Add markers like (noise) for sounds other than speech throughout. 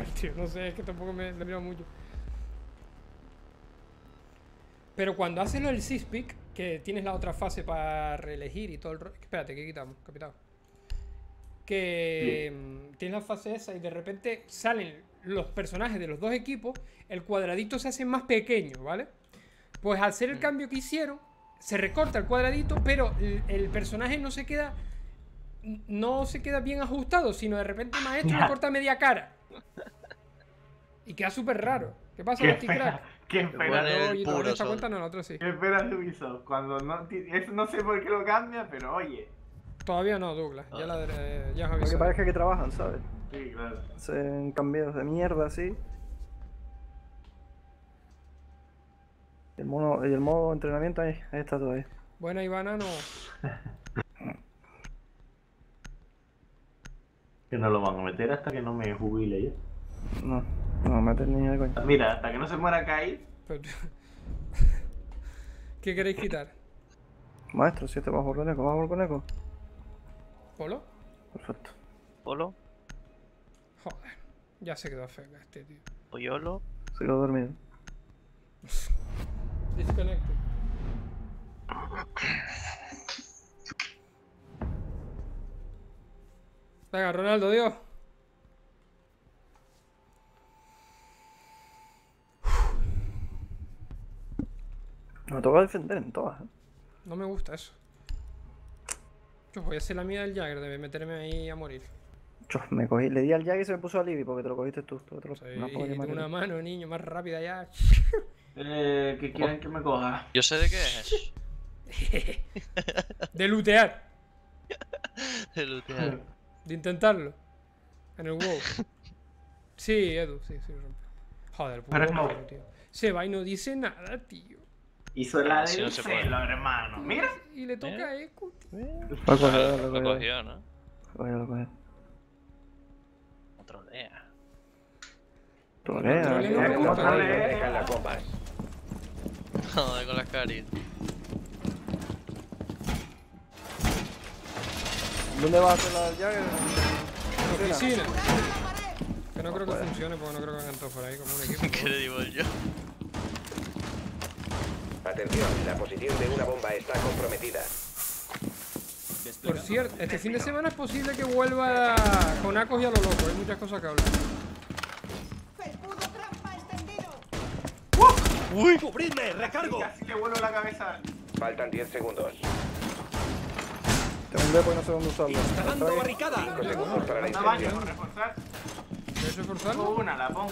igual, tío. No sé, es que tampoco me le miro mucho. Pero cuando haces lo del Cispic, que tienes la otra fase para reelegir y todo el... Espérate, que quitamos, capitán. Que mm, tienes la fase esa y de repente salen los personajes de los dos equipos, el cuadradito se hace más pequeño, ¿vale? Pues al hacer el cambio que hicieron, se recorta el cuadradito, pero el, el personaje no se queda no se queda bien ajustado, sino de repente el maestro le corta media cara. Y queda súper raro. ¿Qué pasa, ¿Qué Rusty Crack? espera? ¿Qué espera? el Oye, puro ¿no esta sol. cuenta no, la otra sí. ¿Qué espera de Ubisoft? Cuando no, no sé por qué lo cambia, pero oye. Todavía no, Douglas. Ya, la, eh, ya os Para que avisé. parezca que trabajan, ¿sabes? Sí, claro. Hacen cambios de mierda así. El mono, y el modo entrenamiento ahí, ahí está todavía. Buena Ivana, no. (laughs) Que no lo van a meter hasta que no me jubile yo. No, no meter ni de coña. Mira, hasta que no se muera Kai. Pero- (laughs) ¿Qué queréis quitar? Maestro, si este va a jugar con eco, ¿vas a jugar con eco? ¿Polo? Perfecto. Polo, Joder. Ya se quedó feo este, tío. Pollolo. Se quedó dormido. (laughs) Disconnected. Venga, Ronaldo, Dios. Me toca defender en todas. ¿eh? No me gusta eso. Yo voy a hacer la mía del Jagger, de meterme ahí a morir. Chos, me cogí, le di al Jack y se me puso a Libby porque te lo cogiste tú. tú te lo- Sí, no una yo. mano, niño, más rápida ya. Eh, que quieren que me coja. Yo sé de qué es. (laughs) De lootear, (laughs) El lootear. De intentarlo. En el WoW. (laughs) Sí, Edu, sí, sí, lo rompe. Joder, puto Pero no. tío. Se va y no dice nada, tío. Hizo la Así del no celo, hermano. Mira. Y le toca a Echo, tío. Lo cogió, lo Lo cogió. cogió, ¿no? Lo cogió, lo cogió. Otro lea. Trolea, Trolea, ¿qué? no me ¿Cómo gusta. trolea? Bombas. Joder, con las caritas. ¿Dónde vas a hacer la Jagger? En la oficina. Que no creo que funcione porque no creo que hagan todos por ahí como un equipo. (laughs) ¿Qué le digo yo? Atención, la posición de una bomba está comprometida. Por cierto, este fin de semana es posible que vuelva con Acos y a lo loco. Hay muchas cosas que hablar. ¡Felpudo trampa extendido! ¡Uy! ¡Cubridme! ¡Recargo! Casi le vuelo la cabeza. Faltan 10 segundos. Tengo un depo y no sé dónde usarlo. ¡Instalando Trae- barricada! 5 segundos para la reforzar. ¿Quieres Pongo reforzarlo? una, la pongo.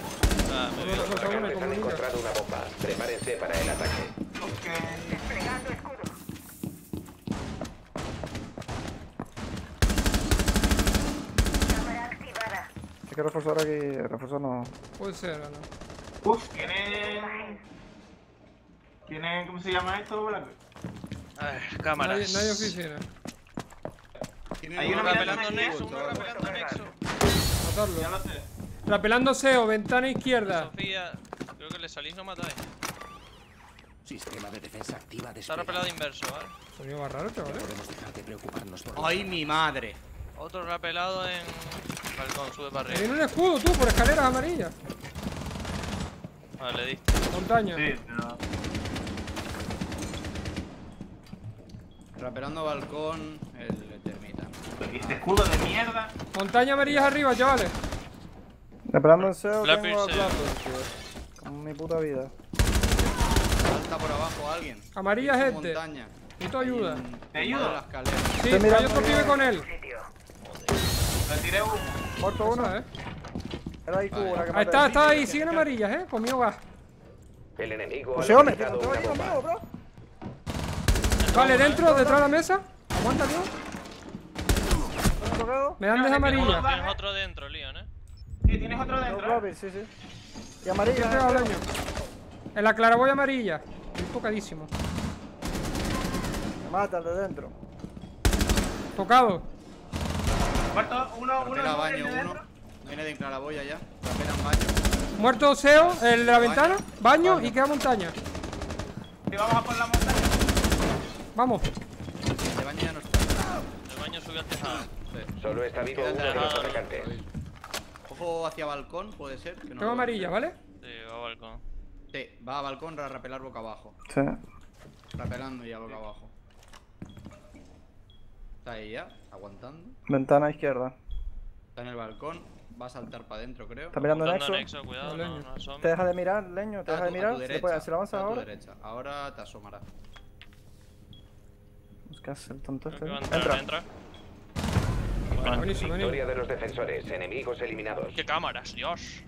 Ah, me veo. Los atacantes han encontrado una bomba. Prepárense para el ataque. Ok. Hay que reforzar aquí. Reforzar no. Puede ser, ¿o no? Uf, tienen. Tienen. ¿Cómo se llama esto? A ver, Nadie, cámaras. nadie oficina. Hay Uno rapelando Nexo, ¿eh? uno rapelando Nexo. Ya Matarlo. lo sé. Rapelando SEO, ventana izquierda. Sofía, creo que le salís, no matáis. Sistema de defensa activa Está rapelado inverso, ¿vale? Sonido más raro, chavales. Podemos dejar de preocuparnos por ¡Ay, mi madre! Otro rapelado en balcón, sube para arriba. viene un escudo, tú, por escaleras amarillas. Vale, le di. Montaña. Sí, pero. Rapelando balcón, Este escudo de mierda. Montaña amarillas arriba, chavales. Esperando el SEO, tengo a tío. Con mi puta vida. Salta por abajo alguien. Amarilla Hizo gente. montaña. Necesito ayuda. En- ¿Te en ayudo? la escalera. Sí, Estoy hay mirando otro pibe con él. Le tiré uno. Muerto uno. ¿eh? Era ahí cubo, la que Ahí está, está ahí, siguen amarillas, eh. Conmigo va. El enemigo Pues bro. Vale, dentro, detrás de la mesa. Aguanta, tío. ¿No me ha tocado? Me dan desde amarilla. Tienes otro dentro, Leon, ¿eh? Sí, tienes otro dentro. Flappy, sí, sí. Y amarilla. Siempre eh. En la claraboya amarilla. Estoy tocadísimo. Me mata el de dentro. Tocado. Muerto, uno, uno. Uno, baño el de uno. Viene de la boya ya. Rapelan baño. Muerto SEO, el de la ventana. Baño y queda montaña. Sí, vamos a por la montaña. Vamos. De baño ya no está. El baño subió al tejado. Solo está vivo uno de los atacantes. Ojo hacia balcón, puede ser. que no Tengo amarilla, ¿vale? Sí, va a balcón. Sí, va a balcón a rapelar boca abajo. Sí. Rapelando ya boca abajo. Está ahí ya, aguantando. Ventana izquierda. Está en el balcón. Va a saltar para adentro, creo. Está mirando Nexo. Nexo, cuidado, no, no. Te deja de mirar, leño, te Está deja de mirar. derecha, puede, si lo avanzas ahora. derecha. Ahora te asomará. ¿Qué hace el tonto este? Entra. entra. Buenísimo, buenísimo. Victoria de los defensores. Enemigos eliminados. ¡Qué cámaras, Dios!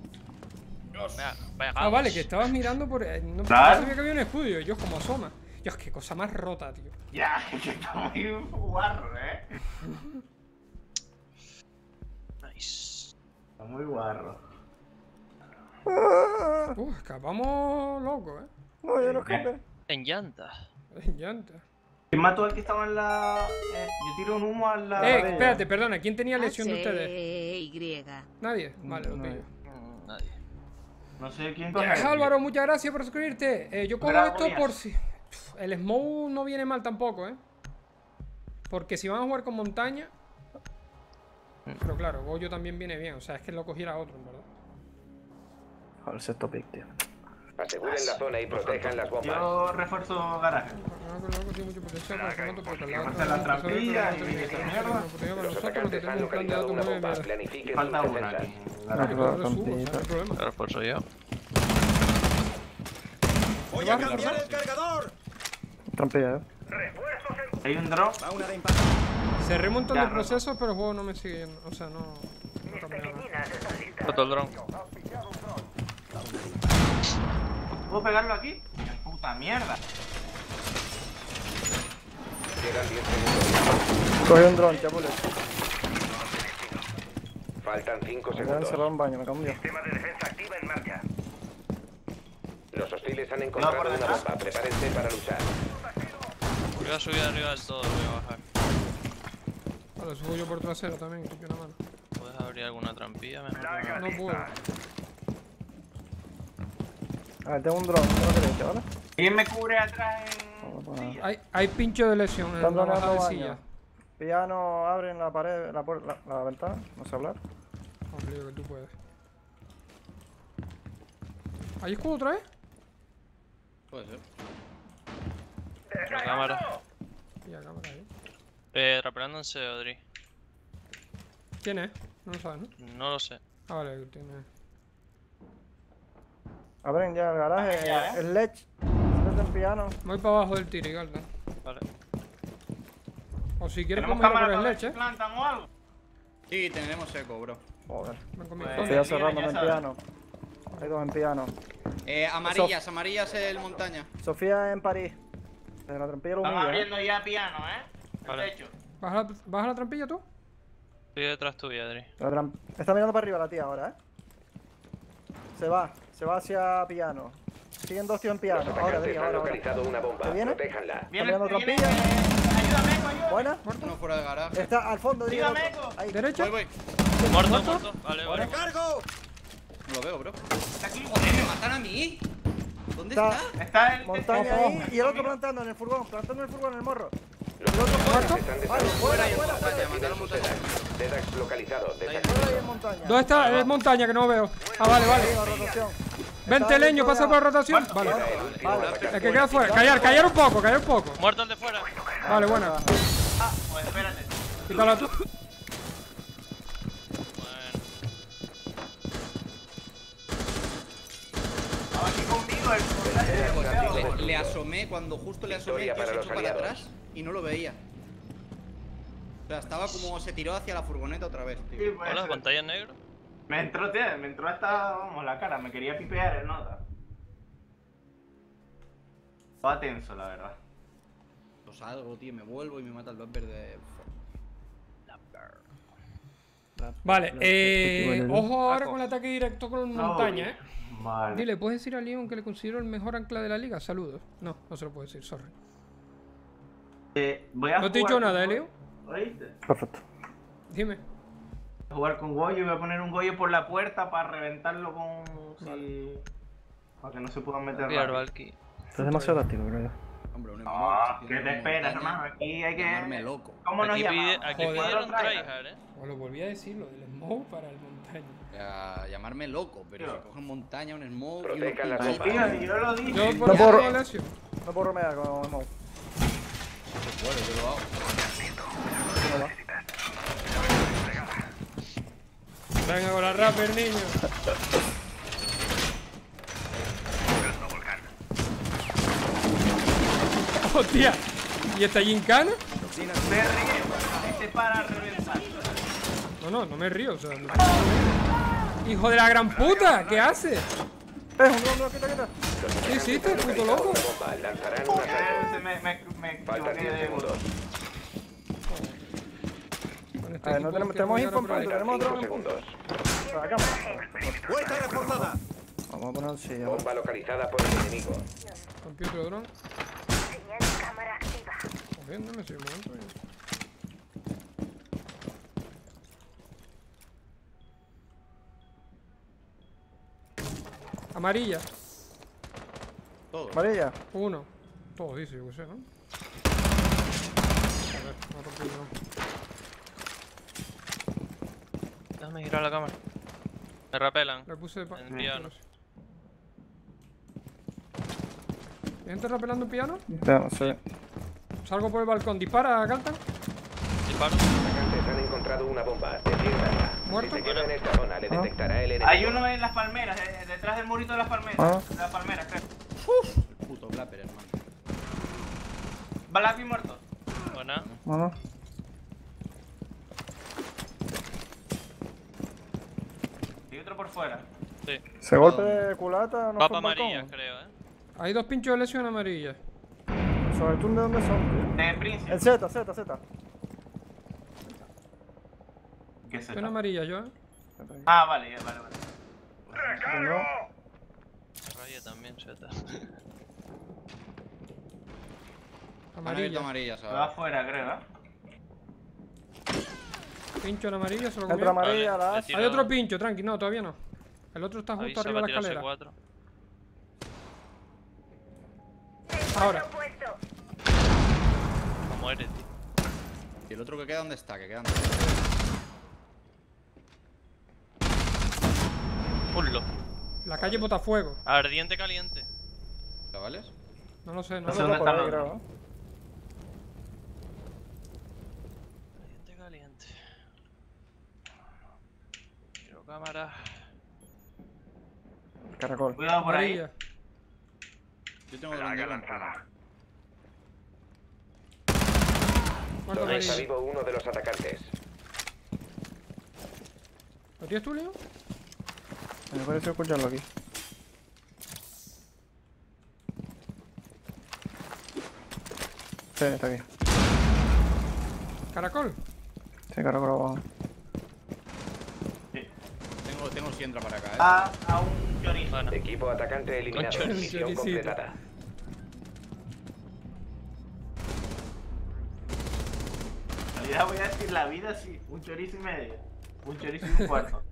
Vaya, vaya Ah, vale, que estabas mirando por. eh, No, sabía que había un escudo. Yo como asoma. Dios, qué cosa más rota, tío. Ya, es (laughs) que está muy guarro, eh. Nice. Está muy guarro. Uh, escapamos locos, eh. No, yo no escapé. En llanta. En llanta. ¿Quién mató al que estaba en la. eh, yo tiro un humo a la. Eh, espérate, perdona. ¿Quién tenía lesión de Ah, ustedes? Y. Nadie. Vale, lo No, pillo. Nadie. No sé quién coge. Álvaro, muchas gracias por suscribirte. Eh, yo cojo esto por si. El Smoke no viene mal tampoco, ¿eh? Porque si van a jugar con montaña. Pero claro, Goyo también viene bien. O sea, es que lo cogiera otro, en verdad. Joder, el sexto pick, tío. Aseguren la zona y protejan las bombas. Yo refuerzo garaje. Tenemos la trampilla y mierda. Los atacantes han localizado una bomba. Planifiquen Falta una aquí. refuerzo yo. Voy a cambiar el cargador! Trampilla, eh. Hay un drop. Va una de impacto. Cerré un montón Ya, de no. procesos, pero el juego no me sigue yendo. O sea, no. no cambia nada. Roto el dron. ¿Puedo pegarlo aquí? Puta mierda. Quedan 10 segundos. Coge un dron, chapules. Faltan 5 Me quedan segundos. encerrado en un baño, me cambio. Los hostiles han encontrado por una bomba. Prepárense para luchar. Voy a subir arriba del todo, voy a bajar. Vale, subo yo por trasero también, que una mano. ¿Puedes abrir alguna trampilla? Mejor no. No puedo. A ver, tengo un dron, tengo derecha, ¿vale? ¿Quién me cubre atrás en. Hay, hay pincho de lesión en la bajada de silla. Piano, abren la pared, la, la, la ventana, no sé hablar. Obligo que tú puedes. ¿Hay escudo otra vez? Puede ser. La cámara. Ya, cámara ahí. Eh, rapelando en Seodri. ¿Quién es? No lo sabes, ¿no? No lo sé. Ah, vale, tiene. Abren ya el garaje, ya, ¿eh? el lech. El del piano. Voy para abajo del tiro, Galda. Vale. O si quieres ¿Tenemos podemos ir a por el leche. si plantan o algo? Sí, tenemos eco, bro. Joder. Ven conmigo. Pues-. Estoy ya en piano. Hay dos en piano. Eh, amarillas, amarillas el montaña. Sofía en París. De la trampilla lo Estamos humilla, ¿eh? abriendo ya piano, ¿eh? El Vale. techo. ¿Baja la, baja la trampilla tú? Estoy detrás tuya, Adri. Está mirando para arriba la tía ahora, ¿eh? Se va, se va hacia piano. Siguen dos tíos en piano. Los Ahora, han ahora, localizado una bomba. ¿Te viene? Protéjanla. Viene, viene, eh, Ayúdame, coño. Buena. Uno fuera del garaje. Está al fondo, el. Eco. Ahí. ¿Derecha? Voy, voy. Muerto, muerto. Vale, vale. ¡Recargo! No lo veo, bro. Está aquí. Joder, me matan a mí. ¿Dónde Está- está? Está el Montaña techo. ahí y el otro plantando en el furgón, plantando en el furgón en el morro. Los otro muerto? Vale, fuera, fuera, montaña, fuera. Sedax localizado. Fuera en montaña. ¿Dónde está? Es montaña que no veo. Ah, vale, vale. Vente, leño, pasa por rotación. Vale. El que queda fuera. Callar, callar un poco, callar un poco. Muerto el de fuera. Vale, buena. Ah, pues espérate. Quítala tú. Bueno. Estaba aquí conmigo el Le, le asomé cuando justo le asomé para se echó para atrás y no lo veía. O sea, estaba como se tiró hacia la furgoneta otra vez, tío. Pues, Hola, pantalla en negro. Me entró, tío, me entró hasta, vamos, la cara, me quería pipear el nota. Estaba tenso, la verdad. Lo salgo, tío, me vuelvo y me mata el bumper de. Vale, eh, ojo ahora con el ataque directo con montaña, eh. Vale. Dile, ¿puedes decir a Leon que le considero el mejor ancla de la liga? Saludos. No, no se lo puedo decir, sorry. Eh, voy a No te he dicho nada, ¿eh, Leo? ¿Oíste? Perfecto. Dime. Voy a jugar con Goyo y voy a poner un Goyo por la puerta para reventarlo con... si- Para que no se puedan meter rápido. Valky. Esto es demasiado táctico, creo yo. Hombre, un Ah, ¿qué te esperas, hermano? Aquí hay que... Llamarme loco. ¿Cómo nos pide, llamamos? aquí Joder. pidieron Tryhard. eh. Os lo volví a decir, lo del smoke para el montaña. sea, llamarme loco, pero si cogen montaña, un smoke y unos bombas. Tío, yo lo dije. No puedo-. No puedo romear con Emo. Bueno, yo lo hago. No va. Venga con la rapper, niño. Hostia. ¿Y esta gincana? No, no, no me río. O sea, no- Hijo de la gran puta, ¿qué hace? ¡Eh, dron, dron, quita! ¿Qué hiciste, puto loco? Me, me, me Faltan equivoqué 10 de segundos. Con este A ver, no tenemos- que tenemos info en punto, tenemos otro 5 en punto. segundos. Para la cámara. ¡Vuelta reforzada! Vamos a poner un silla. Bomba localizada por el enemigo. Computer dron. Señal de cámara activa. Momento. Amarilla, Todo. Amarilla. uno. Todo dice, yo qué sé, ¿no? A ver, otro computer dron. Déjame girar la cámara. Me rapelan. Le puse pa- En piano. ¿Hay gente rapelando un piano? No, sí. Salgo por el balcón. Dispara, Galtan. Disparo. Atacantes han encontrado una bomba. Defiéndanla. Muerto. Si se queda en esta zona, le detectará el enemigo. Hay uno en las palmeras, eh, detrás del murito de las palmeras. Ah. De las palmeras, creo. Puto Clapper, hermano. Balapi muerto. Buena. No, no. Y otro por fuera. Sí. Ese golpe de culata no Va para amarilla, creo, eh. Hay dos pinchos de lesión amarilla. ¿Sobre el túnel de dónde son? De Príncipe. En Z, Z, Z. ¿Qué Estoy en amarilla yo, ¿eh? Ah, vale, ya, vale, vale. No. Raya también, abierto (laughs) Amarilla. amarilla, Se va ¿sabes? afuera, creo, ¿eh? Pincho en amarilla, se lo comió. amarilla, Vale, la Hay otro pincho, tranqui, no, todavía no. El otro está justo Avisa arriba de la escalera. Ahora. Puesto. No muere, tío. ¿Y el otro que queda dónde está? Que quedan Pullo. La calle Botafuego. Ardiente caliente. chavales. No lo sé, no No sé lo dónde los creo. ¿eh? Ardiente caliente. Quiero cámara. Caracol. Cuidado por ahí. Yo tengo de lanzada. Está vivo uno de los atacantes. ¿Lo tienes tú, Leo? Me parece escucharlo aquí. Sí, está aquí. Caracol. Sí, caracol abajo. Tengo, tengo si entra para acá, eh. A, a un chorizo. Bueno. Equipo atacante eliminado. Misión completada. En realidad voy a decir la vida sí. Un chorizo y medio. Un chorizo y un cuarto.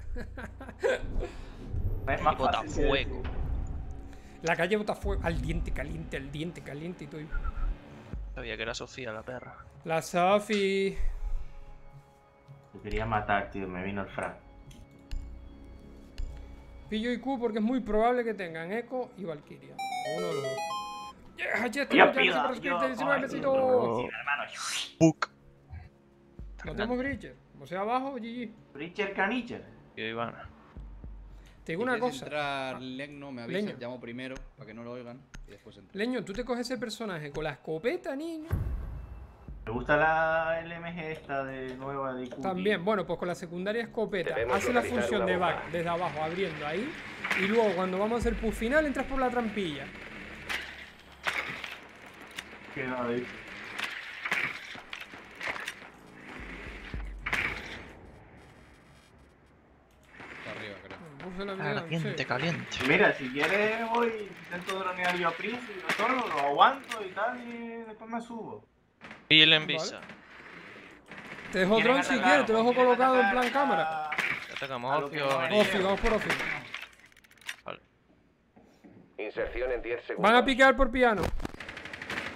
No (laughs) es más bota fácil fuego. La calle Botafuego. Al diente caliente, al diente caliente y todo. Sabía que era Sofía la perra. La Safi. Te quería matar, tío. Me vino el frac. Pillo y Q porque es muy probable que tengan Echo y Valkyria. Uno de los dos. Yeah, ya estoy, Yo ya pido. estoy por Yo, suscribirte, 19 coño, besitos. sí, hermano. Puck. No tenemos Breacher. O sea, abajo, GG. Richard Canicher. Y Iván. Te digo una cosa. entrar Legno, me avisas, Leño. llamo primero, para que no lo oigan, y después entro. Leño, tú te coges ese personaje con la escopeta, niño. Me gusta la LMG esta de nueva de. También, bueno, pues con la secundaria escopeta Debemos hace la función de back desde abajo, abriendo ahí. Y luego cuando vamos a hacer push final entras por la trampilla. Qué va, dice. Está arriba, creo. Puse la mía, Ardiente sí. caliente. Mira, si quieres voy, intento dronear yo a Prince y yo solo, lo aguanto y tal, y después me subo. Y el envisa. Te dejo Quieren dron si quieres, te lo dejo colocado en plan cámara. a- Atacamos Ofio. no amarilla. Ofi, vamos por Ofi. Vale. Inserción en 10 segundos. Van a picar por piano.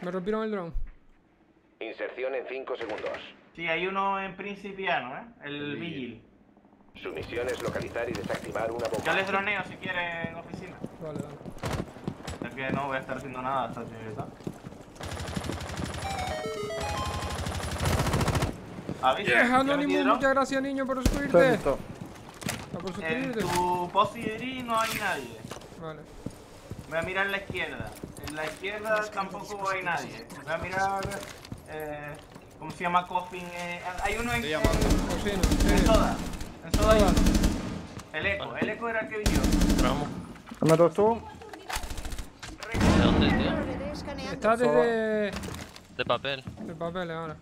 Me rompieron el dron. Inserción en 5 segundos. Sí, hay uno en principiano, ¿eh? El Vigil. Su misión es localizar y desactivar una bomba. Yo les droneo si quieren en oficina. Vale, dale. Es que no voy a estar haciendo nada hasta que tal. Yes, ¿Ya Anonymous, muchas gracias, niño, por suscribirte. por En suscribirte. tu posi no hay nadie. Vale. Voy a mirar en la izquierda. En la izquierda tampoco hay nadie. Voy a mirar. Eh, ¿Cómo se llama? Coffin. Eh, hay uno en. Estoy llamando. Cocina, En sí. soda. En soda hay uno. El eco. El eco era el que vio. Vamos. ¿Dónde estás tú? ¿De dónde, tío? Está desde De papel. el papel ahora.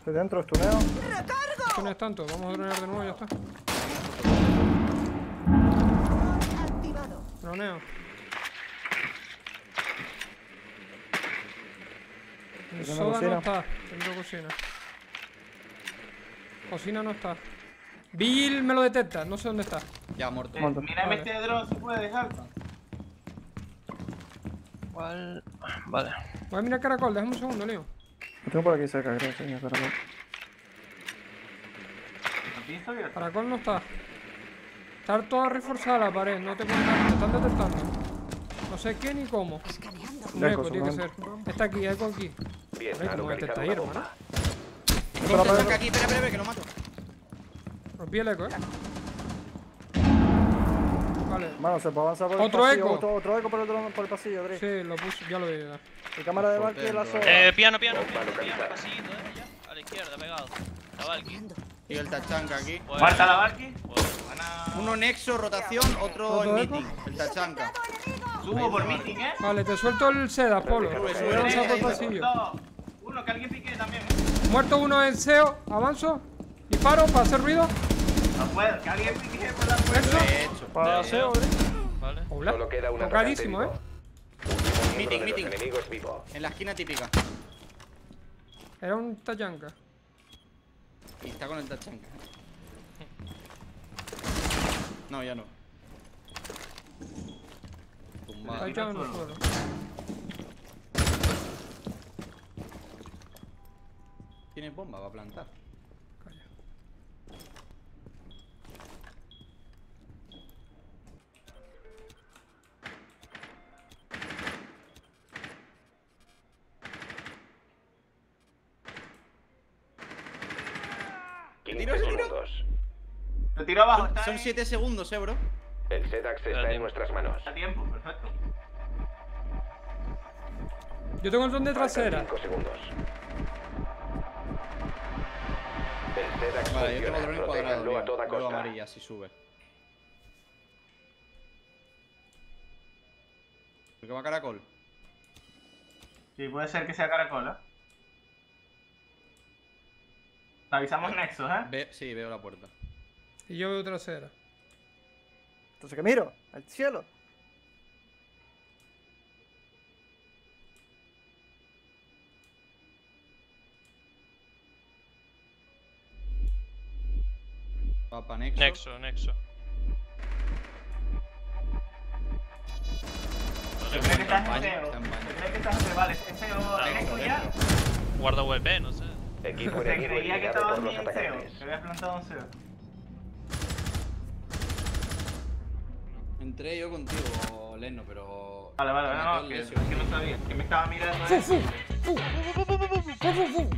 Estoy dentro, estuneo. Esto no es tanto, vamos a dronear de nuevo y ya está. Activado. Droneo. Tengo soda cocina. no está, tengo cocina. Cocina no está. Bill me lo detecta, no sé dónde está. Ya muerto. Eh, mírame Vale. este drone si puede dejarlo. ¿Cuál? Vale. Voy a mirar caracol, déjame un segundo, Leo. Lo tengo por aquí cerca, creo. Está abierto. Caracol no está. Está toda reforzada la pared, no te cuentas, te están detectando. No sé qué ni cómo. Un Eco, tiene que ser. Está aquí, eco aquí. Bien, ¿cómo detecta ahí, hermano? espera, espera, espera, que lo mato. Rompí el eco, eh. Vale. Mano, se puede avanzar por el Otro pasillo. eco. Otro, otro eco por el, dron- por el pasillo, Dri. Sí, lo puse, ya lo vi. ya. Mi cámara de Valkyrie y la soda. Eh, piano, piano, piano, piano, pasillito, eh, ya. A la izquierda, pegado. La Valky. Y el tachanka aquí. Pues, ¿Muerta la Valky? pues. Uno nexo, rotación, otro ¿Otro en eco? meeting. El tachanka. Subo por meeting, ¿eh? Vale, te suelto el seda, Polo. Sube, Voy sube, a avanzar por el pasillo. Uno, que alguien pique también, ¿eh? Muerto uno en SEO, avanzo. Disparo para hacer ruido. No puedo, que alguien pique por la puerta. Eso. De hecho. Para de- SEO, Dri. Vale. Hola. Solo queda un Tocadísimo, eh. Meeting, meeting. vivo. En la esquina típica. Era un Tayanka. Y está con el tachanka. No, ya no. Tumbado. Está echado en el suelo. ¿Tienes bomba? Va a plantar. Son en- 7 segundos, eh, bro. El Sedax está en nuestras manos. A tiempo, perfecto. Yo tengo el dron de trasera. 5 segundos. El Sedax Vale, yo tengo dron en cuadrado. A toda Luego costa. amarilla, si sube. ¿Por qué va caracol? Sí, puede ser que sea caracol, ¿eh? Te avisamos Nexus, ¿eh? Ve, sí, veo la puerta. Y yo veo trasera. Entonces, ¿qué miro? Al cielo. Para nexo. Nexo, nexo. Se cree que estás en baño. Se cree que estás en. Vale, en ya. Guarda VP, no sé. Equipo Se creía que estabas en atacantes. Que habías plantado en SEO. Entré yo contigo, Leno, pero. Vale, vale, me no, el que, no sabía. Que me estaba mirando. ¡Fu, ¿eh? fu! ¡Fu! ¡Fu, fu, fu! ¡Fu, fu, fu!